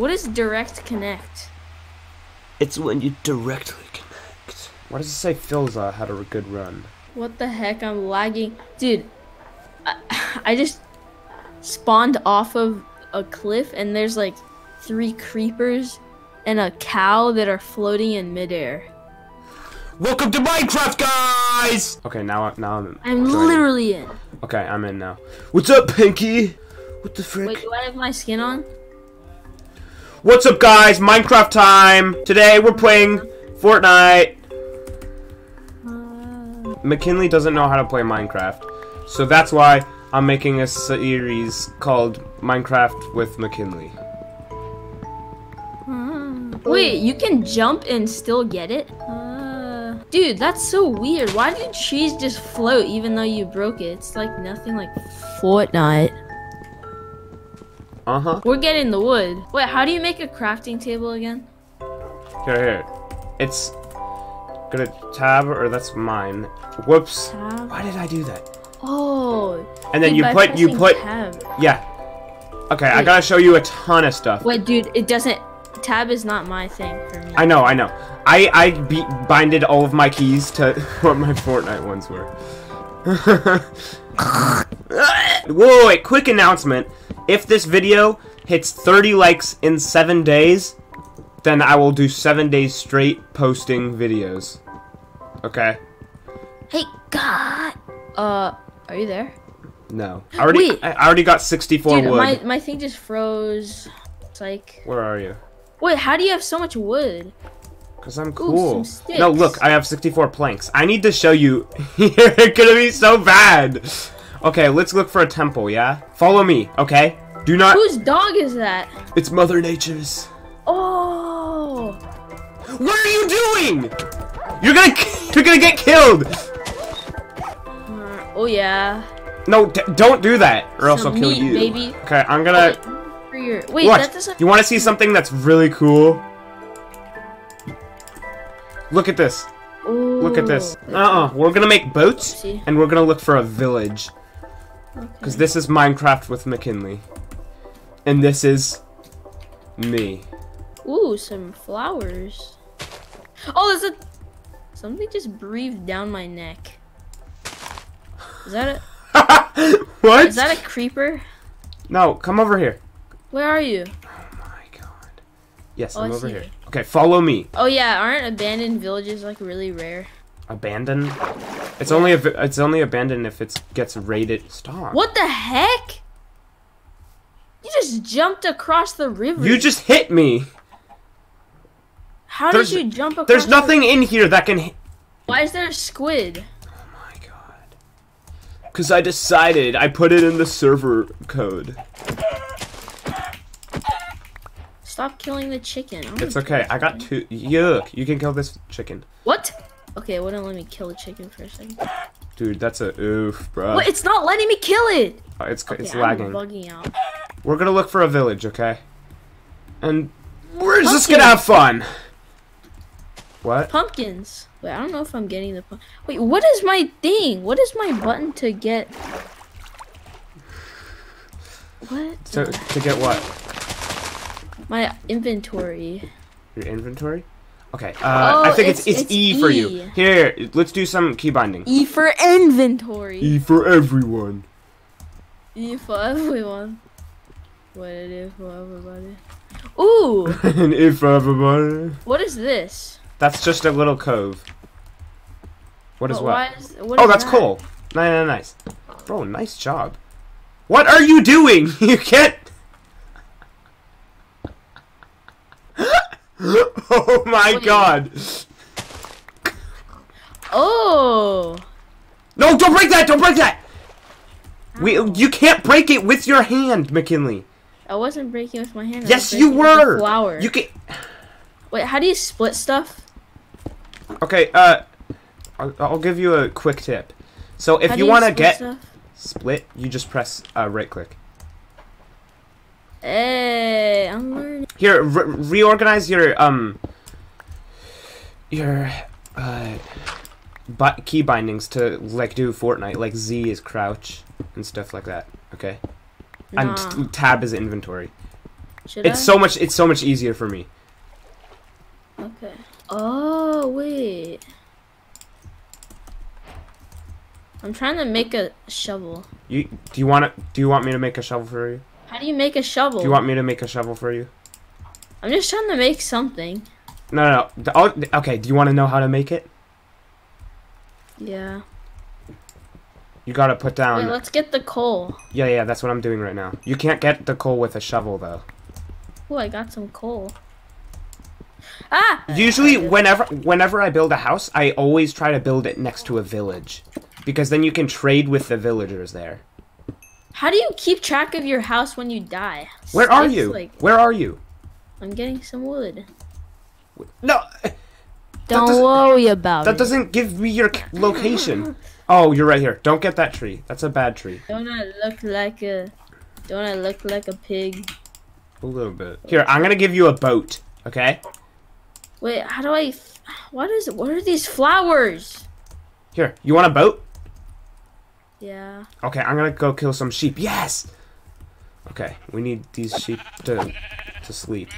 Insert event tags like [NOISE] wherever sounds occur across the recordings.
What is direct connect? It's when you directly connect. Why does it say Philza had a good run? What the heck? I'm lagging. Dude, I, [SIGHS] I just spawned off of a cliff and there's like three creepers and a cow that are floating in midair. Welcome to Minecraft, guys! Okay, now, I- now I'm. in. I'm joining. literally in. Okay, I'm in now. What's up, Pinky? What the frick? Wait, do I have my skin on? What's up, guys? Minecraft time. Today we're playing Fortnite. McKinley doesn't know how to play Minecraft, so that's why I'm making a series called Minecraft with McKinley. Wait, you can jump and still get it? Uh, dude, that's so weird. Why do trees just float even though you broke it? It's like nothing like Fortnite. Uh huh. We're getting the wood. Wait, how do you make a crafting table again? Here, here. It's gonna tab, or that's mine. Whoops. Tab? Why did I do that? Oh. And then dude, you put, you put, Tab. yeah. Okay, I gotta show you a ton of stuff. Wait, dude, it doesn't. Tab is not my thing for me. I know, I know. I I be- binded all of my keys to [LAUGHS] what my Fortnite ones were. [LAUGHS] Whoa, wait, quick announcement. If this video hits 30 likes in 7 days, then I will do 7 days straight posting videos. Okay? Hey, God. Uh, are you there? No. I already Wait. I I already got 64 Dude, wood. my my thing just froze. It's like, Where are you? wait, how do you have so much wood? Cause I'm cool. some no, look, I have 64 planks. I need to show you. [LAUGHS] You're gonna be so bad. Okay, let's look for a temple. Yeah, follow me. Okay. Do not. Whose dog is that? It's Mother Nature's. Oh. What are you doing? You're gonna. [LAUGHS] You're gonna get killed. Uh, oh yeah. No, d- don't do that, or else I'll kill meat, you. baby. Okay, I'm gonna. for your- wait, Watch. that doesn't. You want to see something that's really cool? Look at this. Look at this. Uh-uh. We're gonna make boats, and we're gonna look for a village. Because this is Minecraft with McKinley. And this is me. Ooh, some flowers. Oh, there's a something just breathed down my neck. Is that a [LAUGHS] what? is that a creeper? no, come over here. Where are you? Oh my god. Yes, Oh, I'm I over here. you. Okay, follow me. Oh yeah, aren't abandoned villages like really rare? Abandon. It's only a, it's only abandoned if it gets raided. Stop. What the heck? You just jumped across the river. You just hit me. How there's- did you jump across? There's the- nothing in here that can. Hit. Why is there a squid? Oh my god. Because I decided. I put it in the server code. Stop killing the chicken. It's okay. I got the two. Yuck. You can kill this chicken. What? Okay, it wouldn't let me kill the chicken for a second. Dude, that's a oof, bro. What? It's not letting me kill it. Uh, it's, Okay, it's I'm lagging. bugging out. We're gonna look for a village, okay? And we're just gonna have fun. What? Pumpkins. Wait, I don't know if I'm getting the. Pump- Wait, what is my thing? What is my button to get? What? To, to get what? My inventory. Your inventory? Okay. Uh, Oh, I think it's, it's- it's, it's E for you. E. Here, let's do some key binding. E for inventory. E for everyone. E for everyone. What it is for everybody. Ooh, [LAUGHS] and E for everybody. what is this? That's just a little cove. What is But what? why is- what Oh, is that's that? cool. Nice, nice, nice. Bro, nice job. What are you doing? [LAUGHS] You can't. oh my god. Oh. No, don't break that! Don't break that! We, you can't break it with your hand, McKinley. I wasn't breaking with my hand. Yes, you were. Flower. You can. Wait, how do you split stuff? Okay. Uh, I'll, I'll give you a quick tip. So if How you do want to get stuff? split, you just press uh, right click. Hey, I'm learning. Here, re- reorganize your um your uh bi- key bindings to like do Fortnite. Like Z is crouch and stuff like that. Okay, and Nah. t- tab is inventory. Should It's I? so much. It's so much easier for me. Okay. Oh wait. I'm trying to make a shovel. You do you want to? Do you want me to make a shovel for you? How do you make a shovel? Do you want me to make a shovel for you? I'm just trying to make something. No, no. no. Okay. Do you want to know how to make it? Yeah. You gotta put down. Wait, let's get the coal. Yeah, yeah. That's what I'm doing right now. You can't get the coal with a shovel though. Oh, I got some coal. Ah! Usually, whenever whenever I build a house, I always try to build it next to a village, because then you can trade with the villagers there. How do you keep track of your house when you die? Where are you? Like, Where are you? I'm getting some wood. No, Don't worry about that it. doesn't give me your location. Oh, you're right here. Don't get that tree. That's a bad tree. Don't I look like a? Don't I look like a pig? A little bit. Here, I'm gonna give you a boat. Okay. Wait, how do I? What is? What are these flowers? Here, you want a boat? Yeah. Okay, I'm gonna go kill some sheep. Yes. Okay, we need these sheep to to sleep.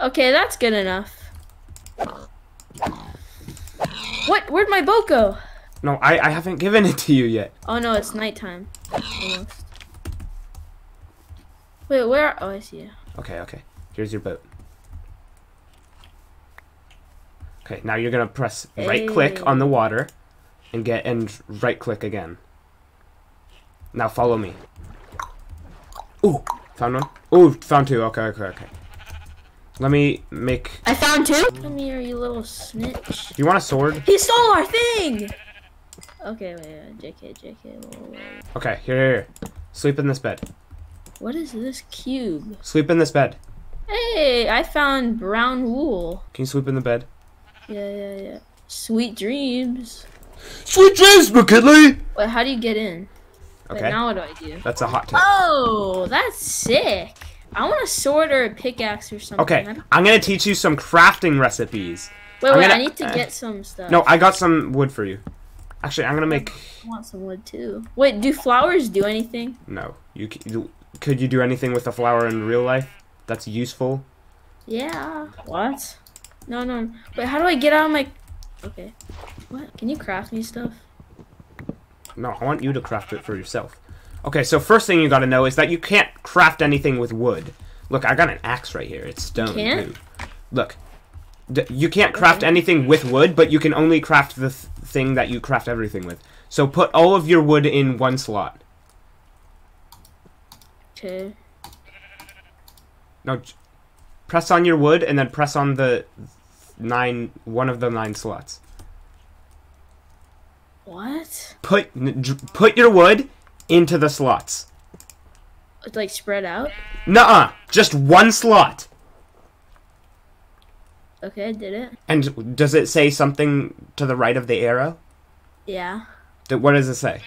Okay, that's good enough. What? Where'd my boat go? No, I I haven't given it to you yet. Oh no, it's nighttime. Almost. Wait, where? Oh, I see it. Okay, okay. Here's your boat. Okay, now you're gonna press right click on the water and get and right click again. Now follow me. Ooh, found one. Ooh, found two. Okay, okay, okay. Let me make. I found two. Come here, you little snitch. You want a sword? He stole our thing. Okay, wait, wait, JK, JK. Okay, here, here, here. Sleep in this bed. What is this cube? Sleep in this bed. Hey, I found brown wool. Can you sleep in the bed? Yeah, yeah, yeah. Sweet dreams. Sweet dreams, McKinley. Wait, how do you get in? Wait, Okay, now what do I do? that's a hot tip. Oh, that's sick. I want a sword or a pickaxe or something. Okay, I'm gonna teach you some crafting recipes. Wait, I'm wait, gonna- I need to uh, get some stuff. No, I got some wood for you. Actually, I'm gonna make. I want some wood too. Wait, do flowers do anything? No, you, you could you do anything with a flower in real life that's useful? Yeah. What? No, no. Wait, how do I get out of my? Okay. What? Can you craft me stuff? No, I want you to craft it for yourself. Okay, so first thing you got to know is that you can't craft anything with wood. Look, I got an axe right here. It's stone can't? too. Look, you can't craft Okay. anything with wood, but you can only craft the th- thing that you craft everything with. So put all of your wood in one slot. Okay. No, press on your wood and then press on the nine one of the nine slots. What? Put n- put your wood into the slots. It's like spread out. Nuh-uh, just one slot. Okay, I did it. And does it say something to the right of the arrow? Yeah. What does it say?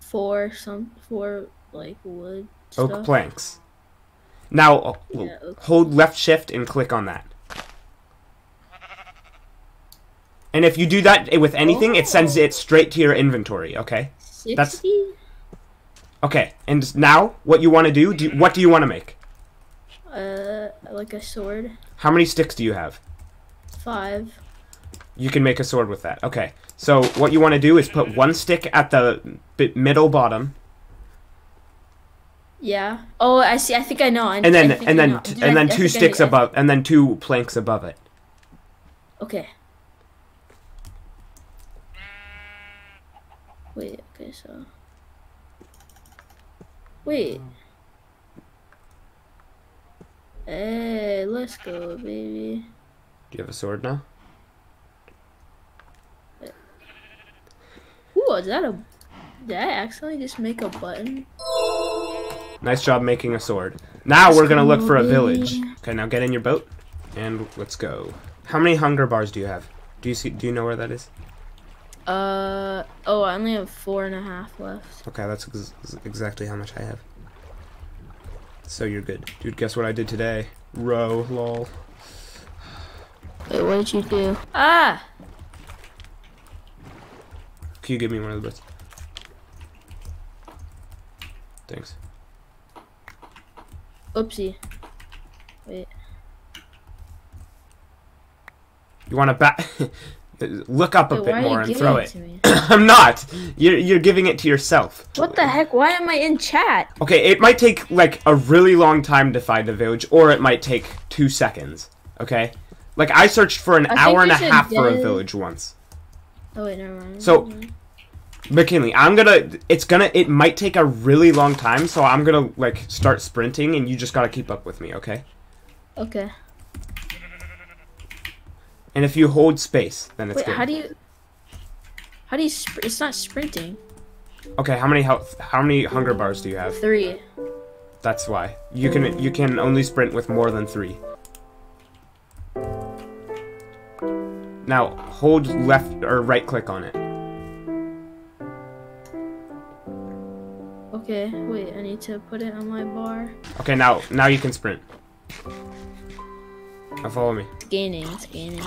Four some four like wood Oak stuff. planks. Now uh, Yeah, oak. hold left shift and click on that. And if you do that with anything, it sends Oh. it straight to your inventory. Okay. That's- Sixty. Okay. And now, what you want to do? do what do you want to make? Uh, like a sword. How many sticks do you have? Five. You can make a sword with that. Okay. So what you want to do is put one stick at the middle bottom, Yeah. Oh, I see. I think I know. I, and then and then know. t- I- and then two sticks above, and then two planks above it. Okay. Wait. Okay. So. Wait. Hey, let's go, baby. Do you have a sword now? Ooh, is that a? Did I accidentally just make a button? Nice job making a sword. Now we're gonna look for a village. baby. Okay, now get in your boat, and let's go. How many hunger bars do you have? Do you see? Do you know where that is? Uh oh, I only have four and a half left. Okay, that's ex- exactly how much I have. So you're good, dude. Guess what I did today? Row, lol. Wait, what did you do? Ah! Can you give me one of the boats? Thanks. Oopsie. Wait. You want to back? Look up a Wait, bit more and throw it it. [COUGHS] I'm not. You're you're giving it to yourself. What the heck? Why am I in chat? Okay, it might take like a really long time to find a village, or it might take two seconds. Okay, like I searched for an I hour and a half for a village once. Oh wait, never mind. So- McKinley, I'm gonna. It's gonna. It might take a really long time, so I'm gonna like start sprinting, and you just gotta keep up with me, okay? Okay. And if you hold space, then it's Wait, good. how do you? How do you? It's not sprinting. okay, how many health? How many hunger bars do you have? Three. That's why you can. You can only sprint with more than three. Now hold left or right click on it. Okay. Wait, I need to put it on my bar. Okay, now now you can sprint. Now follow me. It's gaining. It's gaining.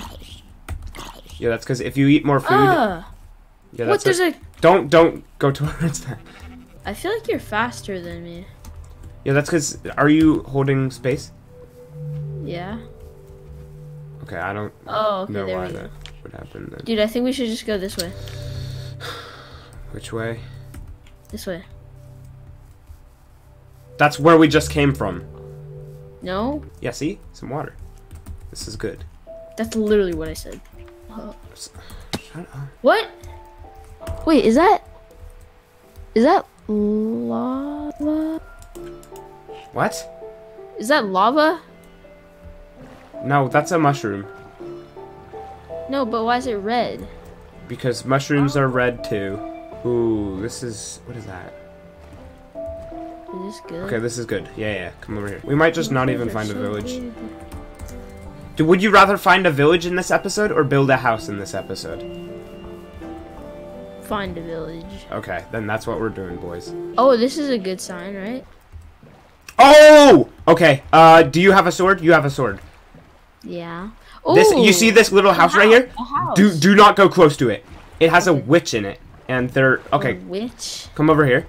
Yeah, that's because if you eat more food, Ah! yeah, What? There's it. a. Don't don't go [LAUGHS] towards that. I feel like you're faster than me. Yeah, that's because are you holding space? Yeah. Okay, I don't Oh, okay. know why that would happen then. Dude, I think we should just go this way. [SIGHS] Which way? This way. That's where we just came from. No, Yeah, see? Some water. This is good. that's literally what I said. Oh. What? Wait, is that? Is that lava? What? Is that lava? No, that's a mushroom. No, but why is it red? Because mushrooms oh. are red too. Ooh, this is what is that? Is this good? Okay, this is good. Yeah, yeah. Come over here. We might just not even find a village. Would you rather find a village in this episode or build a house in this episode? Find a village. Okay, then that's what we're doing, boys. Oh, this is a good sign, right? Oh! Okay. Uh, do you have a sword? You have a sword. Yeah. This you see this little house right here? A house. Do do not go close to it. It has a witch in it, and they're A okay. witch. Come over here.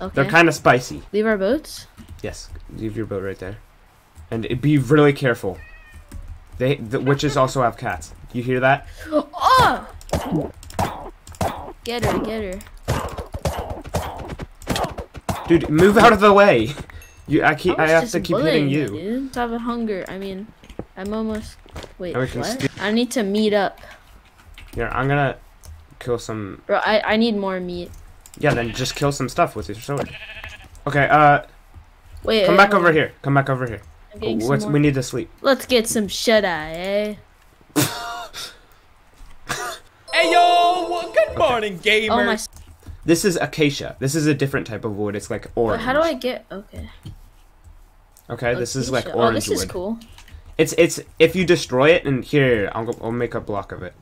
Okay. They're kind of spicy. Leave our boats. Yes, leave your boat right there, and be really careful. They the witches [LAUGHS] also have cats. You hear that? Oh! Get her, get her. Dude, move out of the way. You, I keep, I was have to keep bullying hitting you. Dude. Stop a hunger. I mean, I'm almost. Wait, what? I need to meet up, Here, I'm gonna kill some. bro. I I need more meat. Yeah, then just kill some stuff with your sword. Okay, uh, Wait, come wait, back over here. Come back over here. I'm getting some Let's, more- we need to sleep. Let's get some shut eye, eh? [LAUGHS] Hey yo, good morning, gamers. Oh my. This is acacia. This is a different type of wood. It's like orange. How do I get? Okay. Okay, this is like Acacia. orange Oh, this wood. is cool. It's it's if you destroy it and here I'll go, I'll make a block of it.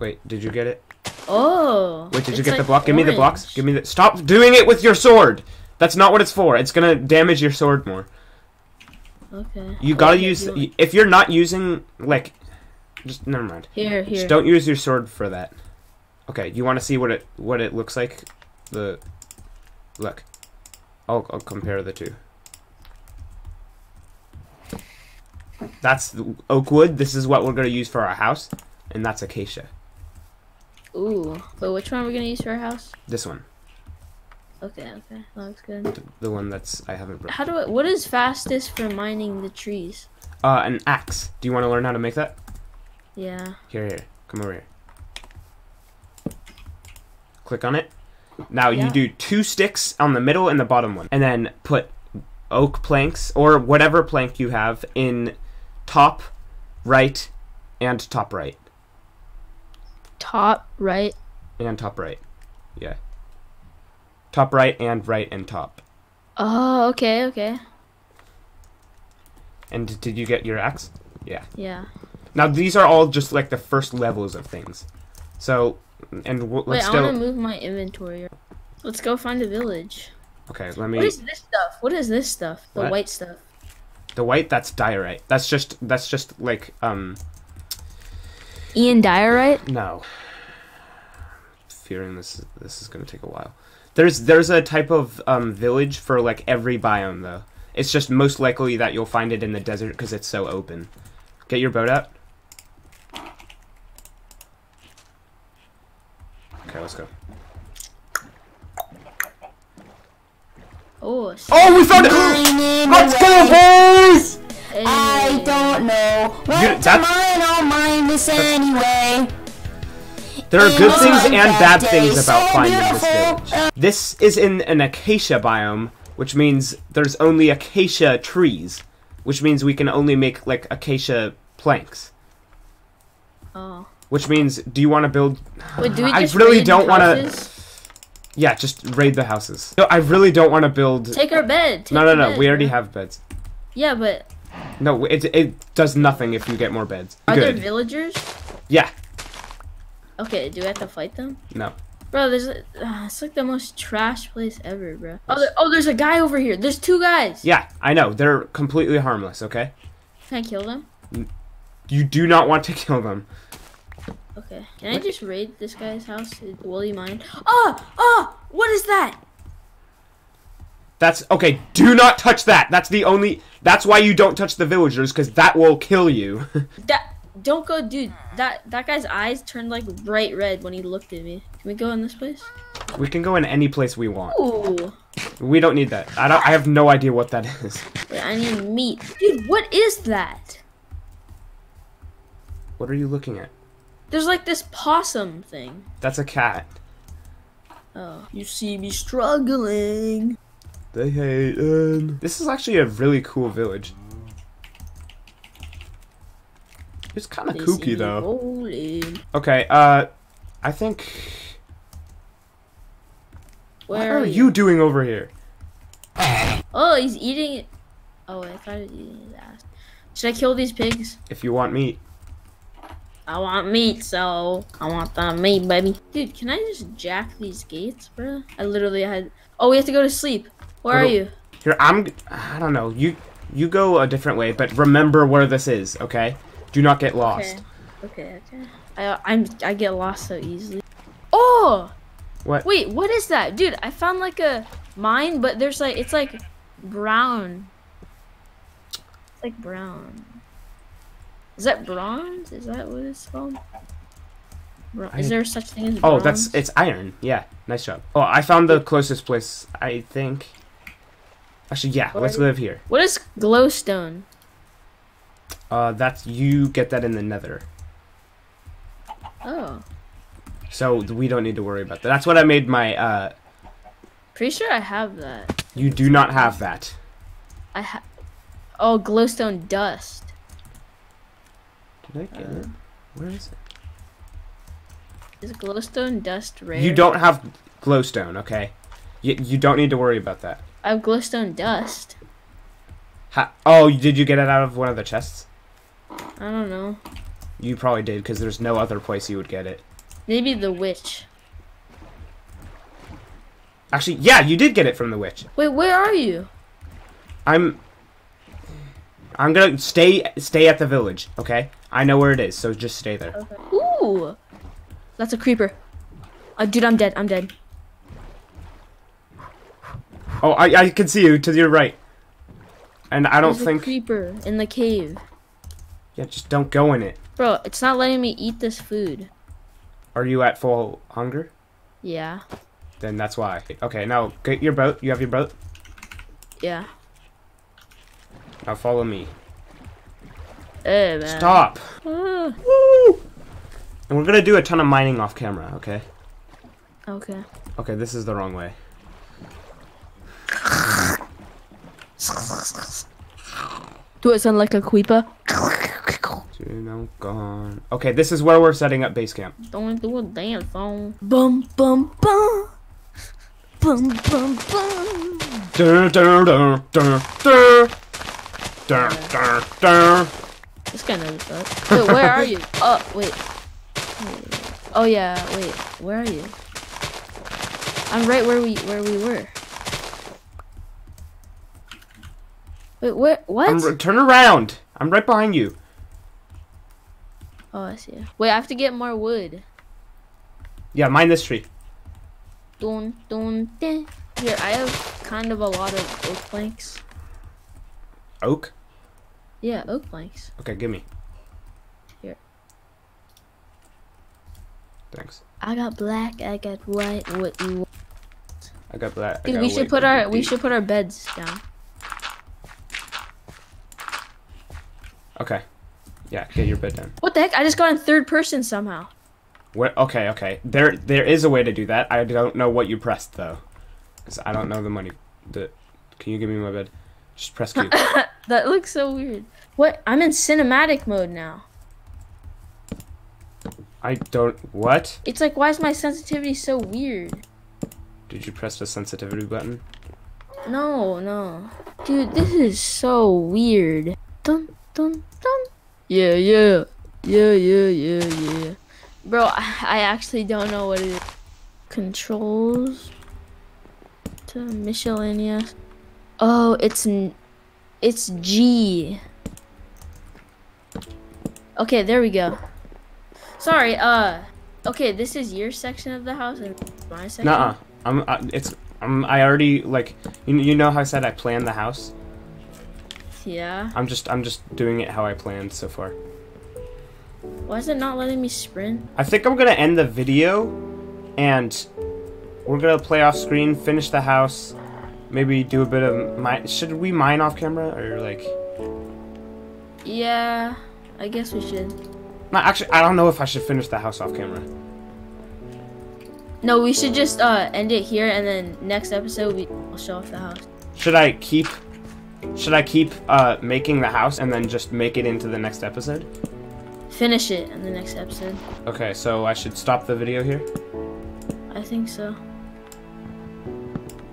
Wait, did you get it? Oh. Wait, did you it's get the like block? Give me the blocks. Give me the. Stop doing it with your sword. That's not what it's for. It's gonna damage your sword more. Okay. You gotta use you- if you're not using like, just never mind. Here, here. Just don't use your sword for that. Okay, you want to see what it what it looks like? The look. I'll I'll compare the two. That's the oak wood. This is what we're gonna use for our house, and that's acacia. Ooh. But which one are we gonna use for our house? This one, Okay, okay. That looks good. the, one that's I haven't. Brought. How do I? What is fastest for mining the trees? Uh, an axe. Do you want to learn how to make that? Yeah. Here, here. Come over here. Click on it. Now Yeah. you do two sticks on the middle and the bottom one, and then put oak planks or whatever plank you have in top right and top right Top right. and top right. Yeah. Top right and right and top. Oh, okay, okay. And did you get your axe? Yeah. Yeah. Now these are all just like the first levels of things. So, and w- Wait, let's I still. want to move my inventory. Let's go find a village. Okay, let me. What is this stuff? What is this stuff? The What? white stuff. The white, that's diorite. That's just that's just like um Ian Diorite? no. fearing this this is gonna take a while. There's there's a type of um, village for like every biome though. It's just most likely that you'll find it in the desert because it's so open. Get your boat out. Okay, let's go. Oh, Oh, we found it! Let's go, away. boys! I don't know what You- to that's- mine. I'll mine this anyway. There are good things and that bad things about so finding this village. This is in an acacia biome, which means there's only acacia trees, which means we can only make like acacia planks. Oh. Which means, do you want to build? Wait, do we I really raid don't want to. Yeah, just raid the houses. No, I really don't want to build. Take our bed. Take no, no, no. bed, We already have beds. Yeah, but No, it it does nothing if you get more beds. are there villagers? Yeah. Okay, do we have to fight them? No. Bro, there's uh, it's like the most trash place ever, bro. Oh, there, oh, there's a guy over here. There's two guys. Yeah, I know. They're completely harmless. Okay. Can I kill them? You do not want to [LAUGHS] kill them. Okay. Can I just raid this guy's house? Will you mind? Oh, oh, what is that? That's okay. Do not touch that. That's the only. That's why you don't touch the villagers, because that will kill you. [LAUGHS] That don't go, dude. Hmm. That that guy's eyes turned like bright red when he looked at me. Can we go in this place? we can go in any place we want. Ooh. We don't need that. I don't. I have no idea what that is. Wait, I need meat. Dude, what is that? What are you looking at? There's like this possum thing. That's a cat. Oh. You see me struggling. They hate. This is actually a really cool village. It's kind of kooky though. Okay. Uh, I think. What Where are you doing over here? Oh, he's eating it. Oh, I thought he was eating his ass. Should I kill these pigs? If you want meat. I want meat, so I want the meat, baby. Dude, can I just jack these gates, bro? I literally had. Oh, we have to go to sleep. Where are you? Here, I'm. I don't know. You you go a different way, but remember where this is, okay? Do not get lost. Okay. Okay. Okay. I I'm I get lost so easily. Oh, What? wait, what is that, dude? I found like a mine, but there's like it's like brown. It's like brown. Is that bronze? Is that what it's called? Bro- is there such thing as bronze? Oh, that's it's iron. Yeah, nice job. Oh, I found the closest place. I think. Actually, yeah. Where Let's live here. What is glowstone? Uh, that's you get that in the Nether, Oh, so we don't need to worry about that. That's what I made my. Uh, pretty sure I have that. you do not have that. I have. Oh, glowstone dust. Did I get it? Where is it? Is glowstone dust rare? You don't have glowstone, okay? You you don't need to worry about that. I have glowstone dust. Ha- oh, did you get it out of one of the chests? I don't know. You probably did, because there's no other place you would get it. Maybe the witch. Actually, yeah, you did get it from the witch. Wait, where are you? I'm. I'm gonna stay stay at the village, okay? I know where it is, so just stay there. Ooh, that's a creeper. Uh, dude, I'm dead. I'm dead. Oh, I I can see you to your right. And I don't There's a think. creeper in the cave, Yeah, just don't go in it. bro. It's not letting me eat this food. Are you at full hunger? Yeah, Then that's why. Okay, now get your boat. You have your boat. yeah. Now follow me. Eh, man. Stop. Ah, Woo! And we're gonna do a ton of mining off camera, okay? okay. Okay, this is the wrong way. [LAUGHS] Do it sound like a creeper? Gone. Okay, this is where we're setting up base camp. Don't do a dance song. Bum bum bum. Bum bum bum. Dun, dun, dun, dun, dun. Dun, dun, dun. This guy knows that. Wait, where are you? Oh, wait. Wait. Oh yeah, wait. Where are you? I'm right where we where we were. Wait, where? What? I'm turn around. I'm right behind you. oh, I see. Wait, I have to get more wood. Yeah, mine this tree. dun, dun, dun. Here, I have kind of a lot of oak planks. Oak? Yeah, oak planks. Okay, give me. Here. Thanks. I got black, I got white. What you want? I got. I Dude, gotta we should put our we should put our beds down. Okay. Yeah, get your bed down. What the heck? I just got in third person somehow. Where? Okay, okay. There, there is a way to do that. I don't know what you pressed though, because I don't know the money. The, can you give me my bed? Just press Q. [LAUGHS] That looks so weird. What? I'm in cinematic mode now. I don't. What? It's like, why is my sensitivity so weird? Did you press the sensitivity button? No, no. Dude, this is so weird. Dun, dun, dun. Yeah, yeah. Yeah, yeah, yeah, yeah. Bro, I, I actually don't know what it is. Controls. To miscellaneous. Oh, it's it's G. Okay, there we go. Sorry, uh okay, this is your section of the house and my section. Nuh-uh. I'm. Uh, it's. I'm. I already like. You, you know how I said I planned the house. Yeah. I'm just. I'm just doing it how I planned so far. Why is it not letting me sprint? I think I'm gonna end the video, and we're gonna play off screen, finish the house, maybe do a bit of mine. Should we mine off camera or like? Yeah, I guess we should. No, actually, I don't know if I should finish the house off camera. No, we should just uh end it here and then next episode we will show off the house. Should I keep? Should I keep uh, making the house and then just make it into the next episode? Finish it in the next episode. Okay, so I should stop the video here. I think so.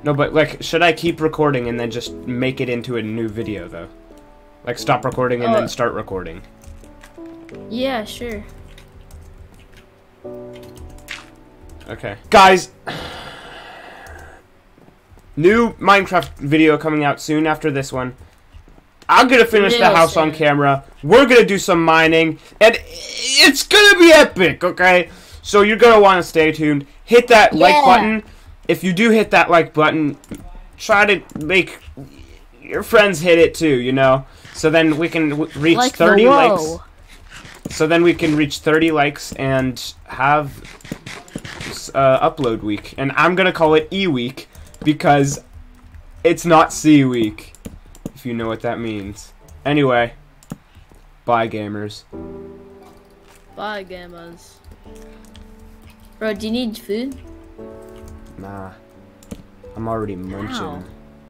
No, but like, should I keep recording and then just make it into a new video though? Like, stop recording and Uh, then start recording. Yeah, sure. Okay. Guys, new Minecraft video coming out soon after this one. I'm gonna finish the house on camera. We're gonna do some mining, and it's gonna be epic, okay? So you're gonna want to stay tuned. Hit that like button. If you do hit that like button, try to make your friends hit it too, you know? So then we can w- reach Like 30 likes. So then we can reach 30 likes and have uh, upload week. And I'm gonna call it E week because it's not C week, if you know what that means. Anyway, bye gamers. Bye, gamers. Bro, do you need food? Nah, I'm already munching.